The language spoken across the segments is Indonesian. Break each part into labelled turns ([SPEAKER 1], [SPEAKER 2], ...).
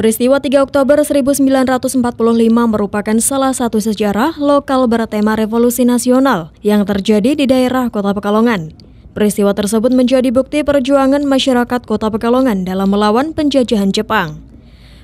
[SPEAKER 1] Peristiwa 3 Oktober 1945 merupakan salah satu sejarah lokal bertema revolusi nasional yang terjadi di daerah Kota Pekalongan. Peristiwa tersebut menjadi bukti perjuangan masyarakat Kota Pekalongan dalam melawan penjajahan Jepang.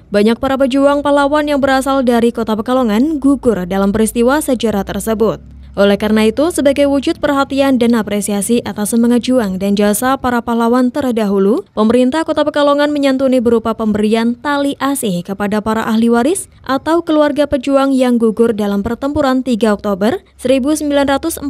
[SPEAKER 1] Banyak para pejuang pahlawan yang berasal dari Kota Pekalongan gugur dalam peristiwa sejarah tersebut. Oleh karena itu, sebagai wujud perhatian dan apresiasi atas semangat juang dan jasa para pahlawan terdahulu, pemerintah Kota Pekalongan menyantuni berupa pemberian tali asih kepada para ahli waris atau keluarga pejuang yang gugur dalam pertempuran 3 Oktober 1945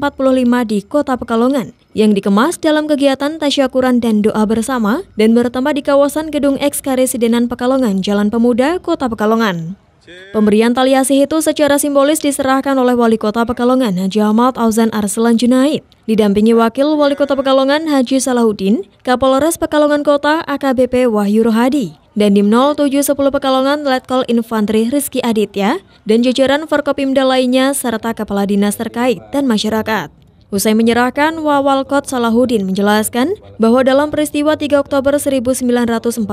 [SPEAKER 1] di Kota Pekalongan yang dikemas dalam kegiatan tasyakuran dan doa bersama dan bertempat di kawasan Gedung Eks Karesidenan Pekalongan, Jalan Pemuda, Kota Pekalongan. Pemberian tali asih itu secara simbolis diserahkan oleh Wali Kota Pekalongan Haji Ahmad Auzan Arslan Junaid. Didampingi Wakil Wali Kota Pekalongan Haji Salahuddin, Kapolres Pekalongan Kota AKBP Wahyu Rohadi, dan Dim 0710 Pekalongan Letkol Infanteri Rizky Aditya, dan jajaran Forkopimda lainnya serta kepala dinas terkait dan masyarakat. Usai menyerahkan, Wawalkot Salahuddin menjelaskan bahwa dalam peristiwa 3 Oktober 1945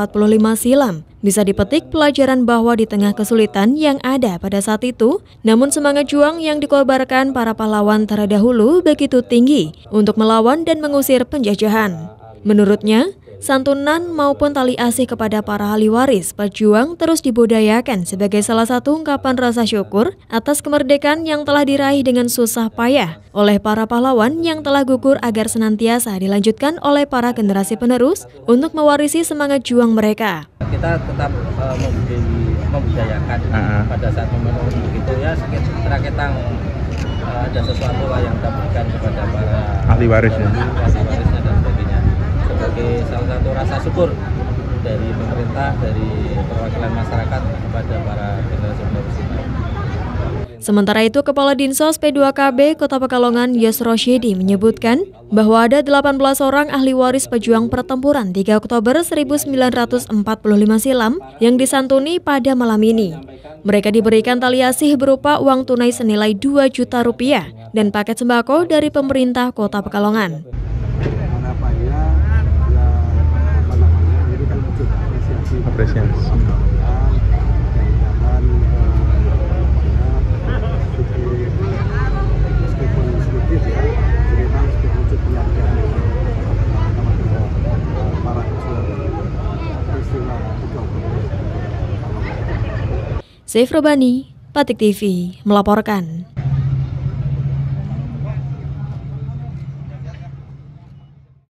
[SPEAKER 1] silam, bisa dipetik pelajaran bahwa di tengah kesulitan yang ada pada saat itu, namun semangat juang yang dikorbankan para pahlawan terdahulu begitu tinggi untuk melawan dan mengusir penjajahan. Menurutnya, santunan maupun tali asih kepada para ahli waris pejuang terus dibudayakan sebagai salah satu ungkapan rasa syukur atas kemerdekaan yang telah diraih dengan susah payah oleh para pahlawan yang telah gugur agar senantiasa dilanjutkan oleh para generasi penerus untuk mewarisi semangat juang mereka.
[SPEAKER 2] Kita tetap uh, membudayakan uh -huh. pada saat momen begitu ya sekitar kita uh, ada sesuatu yang kita berikan kepada para
[SPEAKER 3] ahli waris ya. Ahli warisnya
[SPEAKER 2] sebagai salah satu rasa syukur dari pemerintah, dari perwakilan masyarakat kepada para generasi penerus
[SPEAKER 1] Sementara itu, Kepala Dinsos P2KB Kota Pekalongan Yos Roshidi menyebutkan bahwa ada 18 orang ahli waris pejuang pertempuran 3 Oktober 1945 silam yang disantuni pada malam ini. Mereka diberikan tali asih berupa uang tunai senilai 2 juta rupiah dan paket sembako dari pemerintah Kota Pekalongan.
[SPEAKER 3] Apresiasi
[SPEAKER 1] Saif Robani, Patik TV, melaporkan.